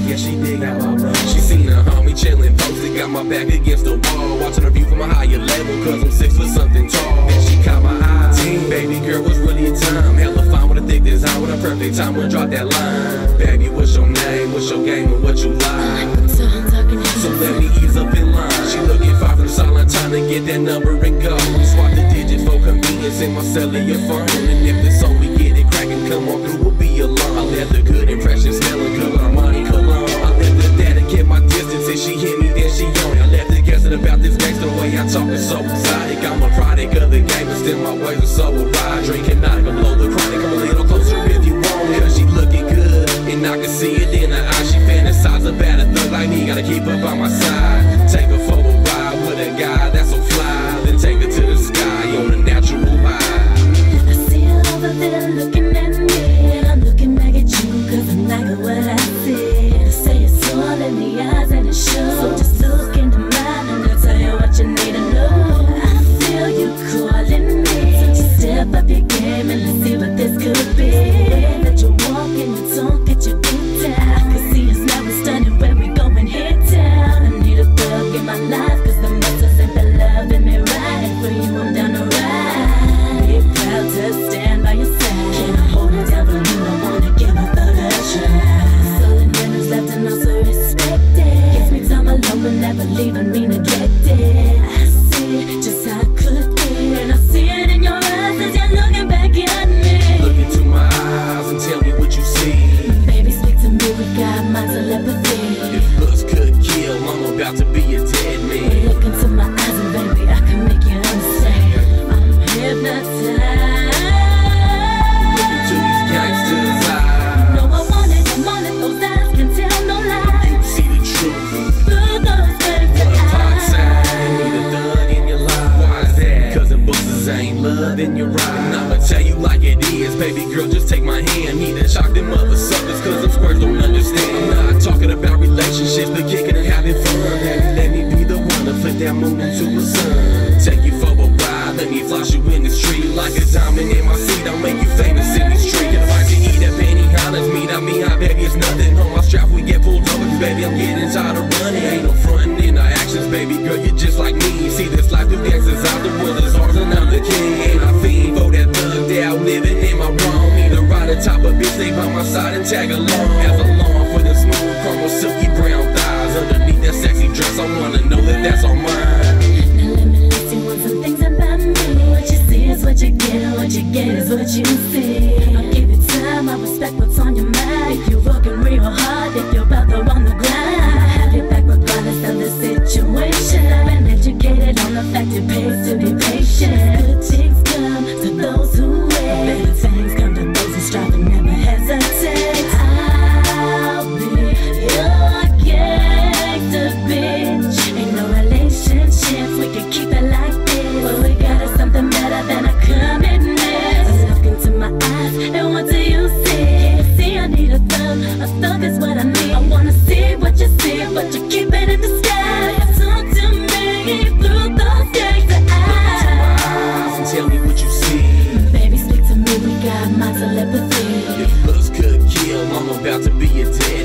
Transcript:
yeah, she dig how I roll. She seen a homie chillin', posted, got my back against the wall. Watching her view from a higher level, cause I'm six foot something tall. Then she caught my eye. Teen baby girl was really a time. Hella fine with a thick design, with a perfect time, we'll drop that line. Baby, what's your name? What's your game and what you like? So let me ease up in line. She looking far from silent time to get that number and go. Swap the digits for convenience in my cellular phone. Still my are so Just be kicking and having fun. Let me, let me be the one to flip that moon into the sun. Take you for a ride, let me flash you in the street. Like a diamond in my seat, I'll make you famous in the street. If I can eat up any hollers, meet on me, I baby, it's nothing. On my strap, we get pulled over, baby, I'm getting tired of running. Ain't no frontin' in our actions, baby girl, you're just like me. See this life through X's out the world is ours, and I'm the king. Ain't I fiend for that thug, they out living in my room. Need to ride atop a bitch, they by my side and tag along. As respect what's on your mind. If you're working real hard, if you're about to run the grind I Have your back regardless of the situation. I've Been educated on the fact it pays to be patient. Good things come to those who my telepathy. If looks could kill, I'm about to be a 10.